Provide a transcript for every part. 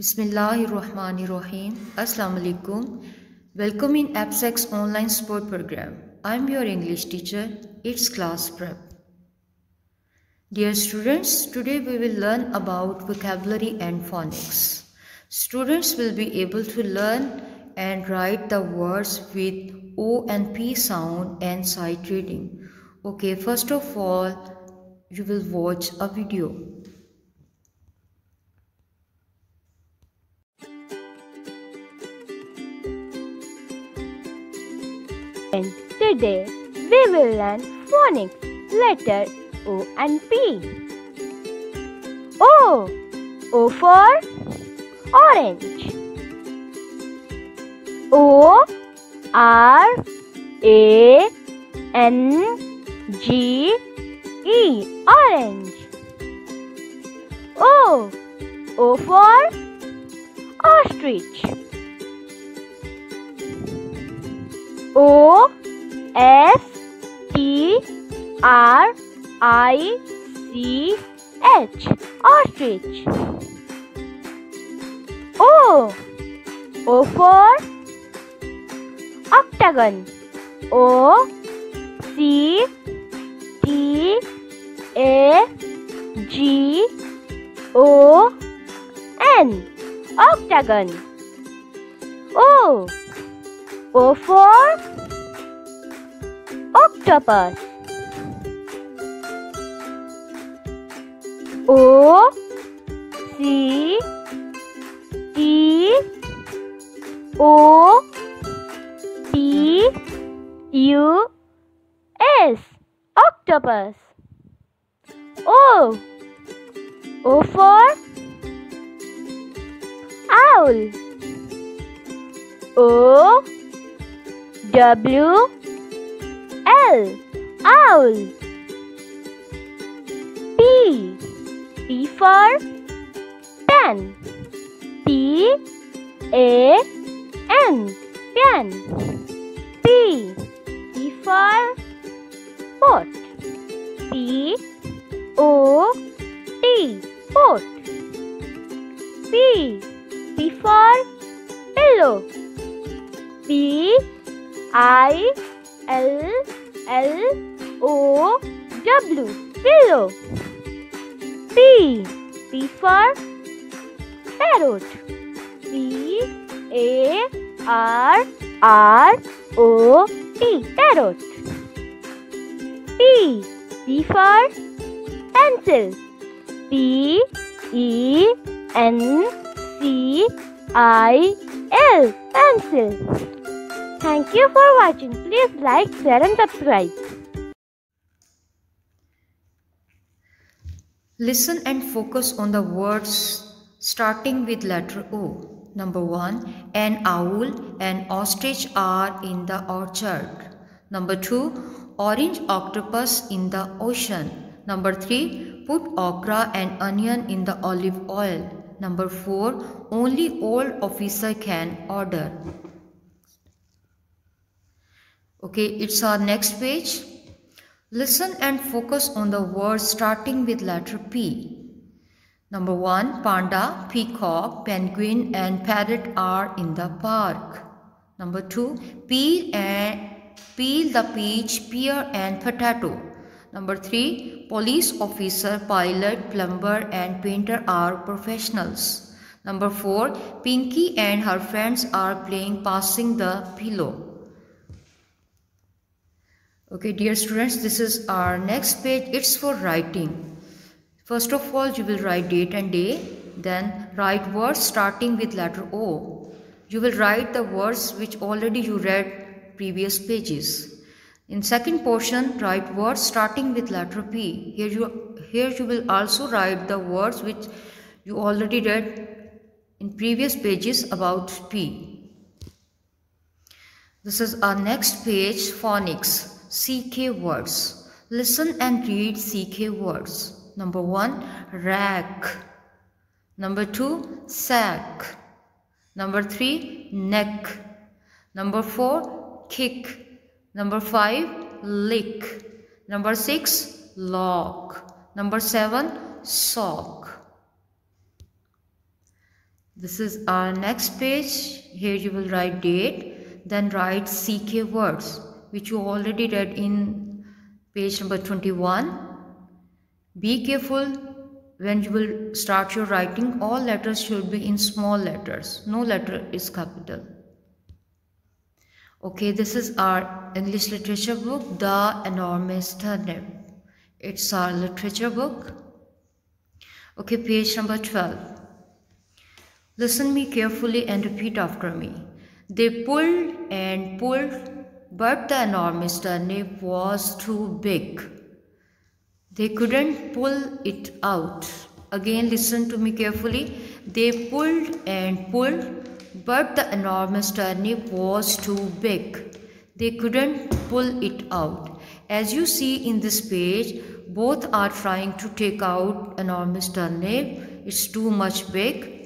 Bismillahirrahmanirrahim. Assalamu alaikum. Welcome in APSAC online sport program. I'm your English teacher. It's class prep. Dear students, today we will learn about vocabulary and phonics. Students will be able to learn and write the words with O and P sound and sight reading. Okay, first of all, you will watch a video. And today we will learn phonics letter O and P. O. O for orange. O R A N G E orange. O. O for ostrich. O S T R I C H ostrich. O O for octagon. O C T A G O N octagon. O O for octopus. O C T O P U S octopus. O O for owl. O W L. Owl. P. P for pen. P. A. N. Pen. P. P for pot P. O. T. Pot P. P for pillow. P I L L O W. Pillow P P for parrot. P A R R O T parrot. P P for pencil. P E N C I L pencil Thank you for watching. Please like, share and subscribe. Listen and focus on the words starting with letter O. Number 1. An owl and ostrich are in the orchard. Number 2. Orange octopus in the ocean. Number 3. Put okra and onion in the olive oil. Number 4. Only old officer can order. Okay, it's our next page. Listen and focus on the words starting with letter P. Number 1. Panda, peacock, penguin and parrot are in the park. Number 2. Peel and peel the peach, pear and potato. Number 3. Police officer, pilot, plumber and painter are professionals. Number 4. Pinky and her friends are playing passing the pillow. Okay, dear students, this is our next page. It's for writing. First of all, you will write date and day. Then write words starting with letter O. You will write the words which already you read previous pages. In second portion, write words starting with letter P. Here you, here you will also write the words which you already read in previous pages about P. This is our next page, phonics. CK words. Listen and read CK words. Number 1. Rack. Number 2. Sack. Number 3. Neck. Number 4. Kick. Number 5. Lick. Number 6. Lock. Number 7. Sock. this is our next page here you will write date then write ck words which you already read in page number 21 be careful when you will start your writing. All letters should be in small letters. No letter is capital. Okay this is our english literature book the enormous turnip it's our literature book. Okay page number 12 Listen me carefully and repeat after me. They pulled and pulled, but the enormous turnip was too big. They couldn't pull it out. Again, listen to me carefully. They pulled and pulled, but the enormous turnip was too big. They couldn't pull it out. As you see in this page, both are trying to take out enormous turnip. It's too much big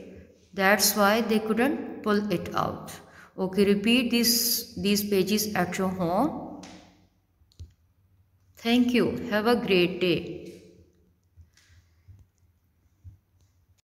that's why they couldn't pull it out. Okay, repeat this, these pages at your home. Thank you. Have a great day.